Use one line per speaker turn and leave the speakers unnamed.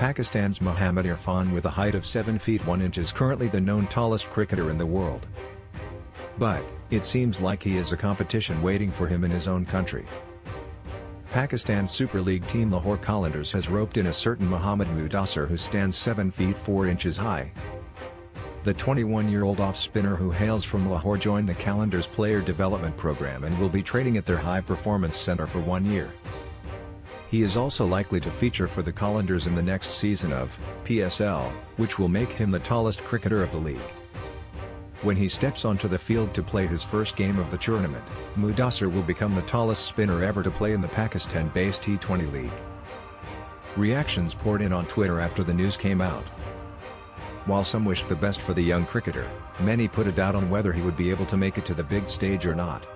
Pakistan's Mohammad Irfan with a height of 7 feet 1 inch is currently the known tallest cricketer in the world. But, it seems like he is a competition waiting for him in his own country. Pakistan's Super League team Lahore Qalandars has roped in a certain Muhammad Mudassar who stands 7 feet 4 inches high. The 21-year-old off-spinner who hails from Lahore joined the Qalandars player development program and will be training at their high-performance center for one year. He is also likely to feature for the Qalandars in the next season of PSL, which will make him the tallest cricketer of the league. When he steps onto the field to play his first game of the tournament, Mudassar will become the tallest spinner ever to play in the Pakistan-based T20 League. Reactions poured in on Twitter after the news came out. While some wished the best for the young cricketer, many put a doubt on whether he would be able to make it to the big stage or not.